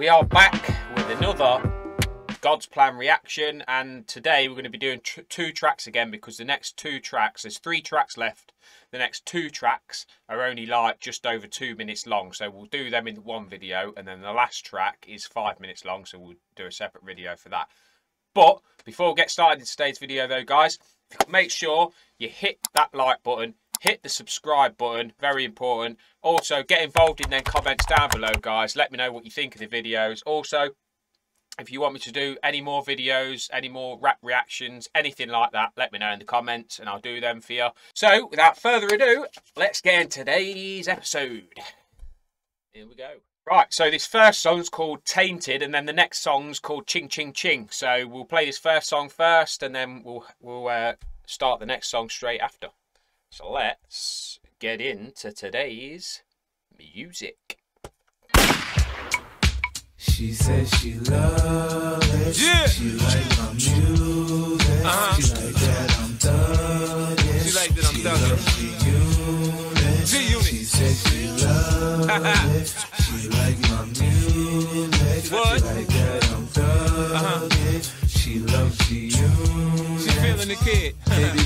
we are back with another God's Plan reaction, and today we're going to be doing tr two tracks again because the next two tracks, there's three tracks left. The next two tracks are only like just over two minutes long, so we'll do them in one video, and then the last track is five minutes long, so we'll do a separate video for that. But before we get started in today's video, though, guys, make sure you hit that like button hit the subscribe button very important. Also get involved in them comments down below guys. Let me know what you think of the videos. Also if you want me to do any more videos any more rap reactions anything like that let me know in the comments and i'll do them for you. So without further ado let's get into today's episode. Here we go. Right, so this first song's called Tainted, and then the next song's called Ching Ching Ching. So we'll play this first song first, and then we'll we'll uh, start the next song straight after. So let's get into today's music. She said she loves it. Yeah. She like my music. Uh-huh. She like that I'm thugging. She like that I'm thugging. G unit. She said she loves it. She like my music. What? She like that I'm thugging. Uh-huh. She loves the unit. She feeling the kid.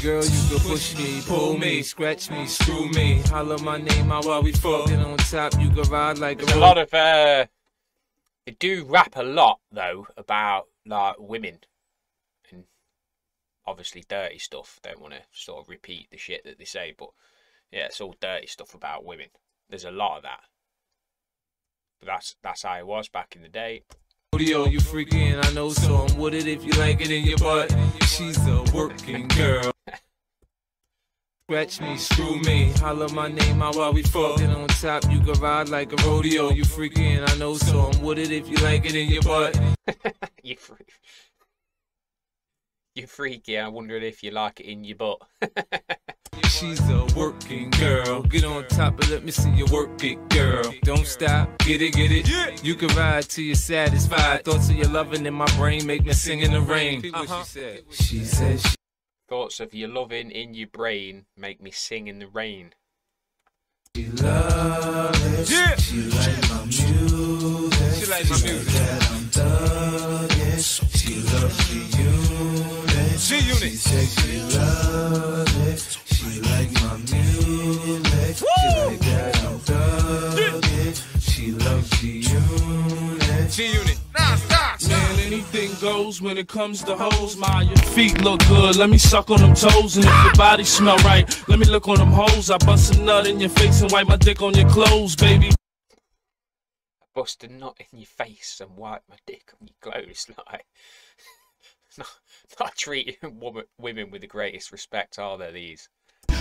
Girl, you can push me, pull me, scratch me, screw me. Holler my name out while we fucking on top. You can ride like a, a lot of uh they do rap a lot though about like women and obviously dirty stuff. Don't want to sort of repeat the shit that they say, but yeah, it's all dirty stuff about women. There's a lot of that. But that's that's how it was back in the day. Yo, you freaking, I know, so I'm with it if you like it in your butt. She's a working girl. Scratch me, screw me, holler my name out while we fucking on top. You can ride like a rodeo. You freaking, I know, so I'm with it if you like it in your butt. you freak. You freaky. I wondered if you like it in your butt. She's a working girl. Get on top and let me see you work it, girl. Don't stop, get it, get it. You can ride till you're satisfied. Thoughts of your loving in my brain make me sing in the rain. Uh-huh. She said. She said. She Thoughts of your loving in your brain make me sing in the rain. She loves. Yeah. She like my music. She like my music. She loves the unit. G unit. She said she loves it. She like my music. Woo! She like that I'm thugging. She loves the unit. G unit. Goes when it comes to hoes. My your feet look good. Let me suck on them toes. And if your body smell right, let me look on them hoes. I bust a nut in your face and wipe my dick on your clothes, baby. I bust a nut in your face and wipe my dick on your clothes, like. not, not treating women with the greatest respect, are there? These.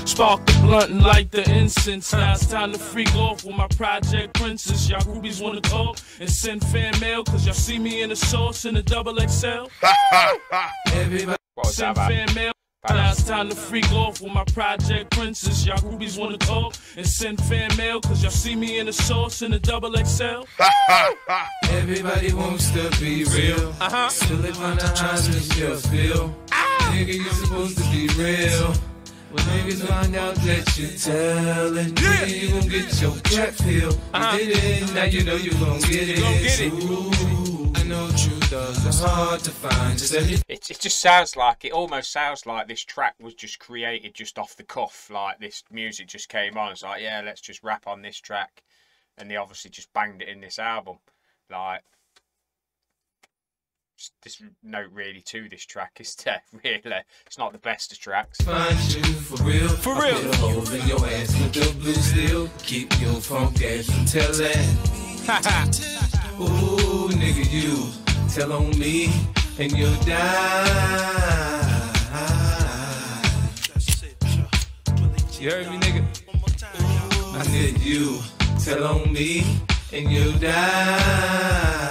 Spark the blunt and light the incense. Now it's time to freak off with my project princess. Y'all groupies wanna talk and send fan mail, cause y'all see me in the sauce in the double XL. Everybody send fan mail. Now it's time to freak off with my project princess. Y'all groupies wanna talk and send fan mail, cause y'all see me in the sauce in the double XL. Everybody wants to be real. Uh-huh. Still they find the highs and still feel. Nigga, you supposed to be real. When niggas find out that you're telling yeah. me, you gon' get your cat feel. Uh-huh. You did it, now you know you gon' get it. Gon get it. Ooh, I know true thugs are hard to find. Just it, it just sounds like, it almost sounds like this track was just created just off the cuff. Like this music just came on. It's like, yeah, let's just rap on this track. And they obviously just banged it in this album. Like, there's note really to this track, is to Really, it's not the best of tracks. Find you for real, for real. Put a hole in your ass with the blue steel. Keep your funk ass from telling. Ooh, nigga, you tell on me and you'll die. You heard me, nigga? I said you tell on me and you'll die.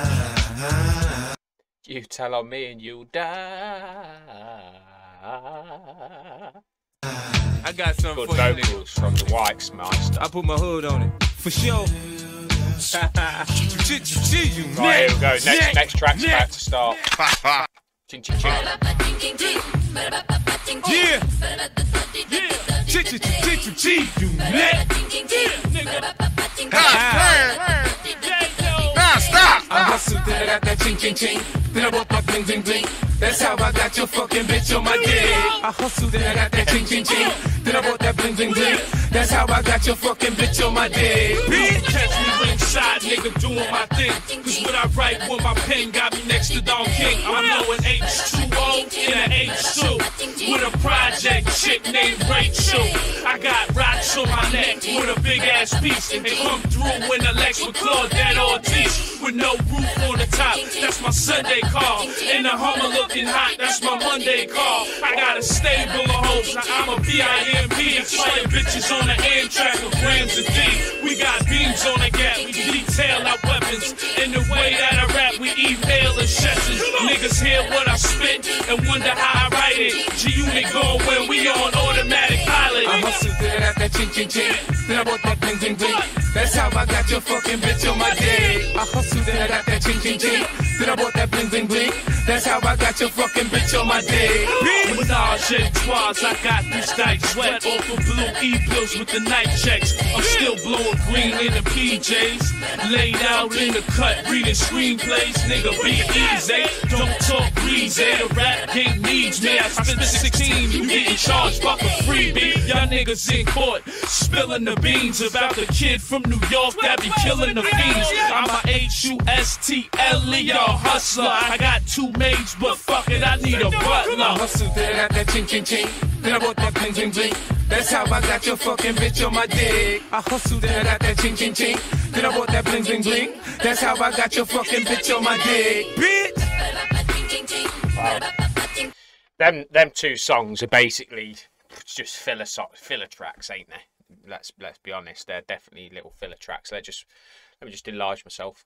You tell on me and you'll die. I got some Good for vocals from the White Meister. I put my hood on it. For sure. right, here we go. Next, next track's about to start. ching, ching, ching. Yeah. Yeah. Ching, ching, ching, ching, ching. You neck. Yeah. Nah, stop. hustle, then I got that ching ching ching. Then I bought my bling bling bling. That's how I got your fucking bitch on my dick. I hustle, then I got that ching ching ching. Then I bought that bling bling bling. How I got your fucking bitch on my dick. Bitch, catch me ringside, nigga, doing my thing. Cause what I write with my pen got me next to Don King. I'm blowing H2O in an H2 with a project chick named Rachel. I got rocks on my neck with a big ass piece. And come through in the Lex with Claudette Ortiz with no roof on the top. That's my Sunday car. In the Hummer looking hot. That's my Monday car. I got a stable of hoes. Now I'm a a B-I-M-P. Flying bitches on the Grams of. We got beams on the gap. We detail our weapons. In the way that I rap, we email and sessions. Niggas hear what I spit and wonder how I write it. G-Unit going when we on automatic pilot. I hustle, I got that ching ching ching. Then I bought that bling bling bling. That's how I got your fucking bitch on my dick. I hustle, that ching ching ching. That's how I got your fucking bitch on my dick. Menage a trois, I got this dice wet off of blue e-pills with the night checks. I'm still blowing green in the PJs. Laid out in the cut, reading screenplays. Nigga, be easy. Don't talk breezy. The rap game needs me. I spent 16, you getting charged by a freebie. Y'all niggas in court, spilling the beans about the kid from New York that be killing the fiends. I'm a H-U-S-T-L-E, y'all hustler. I got two maids, but fuck it, I need a butler. I hustle, then I got that ching ching ching. Then I bought that bling bling bling. That's how I got your fucking bitch on my dick. I hustle, then I got that ching ching ching. Then I bought that bling bling bling. That's how I got your fucking bitch on my dick, bitch. Wow. Them them two songs are basically just filler so- filler tracks, ain't they? Let's let's be honest, they're definitely little filler tracks. They're just let me just enlarge myself.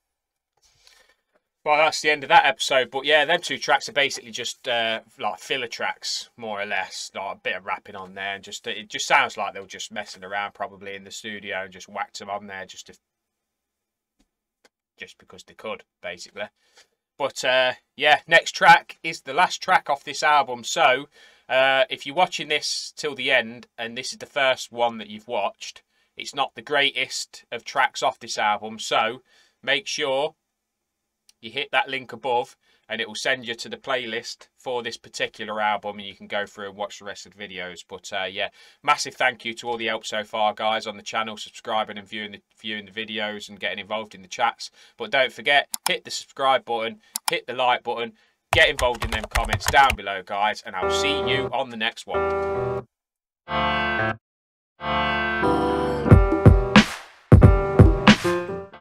Well, that's the end of that episode. But yeah, them two tracks are basically just uh, like filler tracks, more or less. Like a bit of rapping on there, and just it just sounds like they were just messing around probably in the studio and just whacked them on there just to just because they could, basically. But uh, yeah, next track is the last track off this album. So uh, if you're watching this till the end, and this is the first one that you've watched, it's not the greatest of tracks off this album. So make sure you hit that link above and it will send you to the playlist for this particular album and you can go through and watch the rest of the videos. But uh, yeah massive thank you to all the help so far guys on the channel subscribing and viewing the viewing the videos and getting involved in the chats. But don't forget hit the subscribe button hit the like button get involved in them comments down below guys and i'll see you on the next one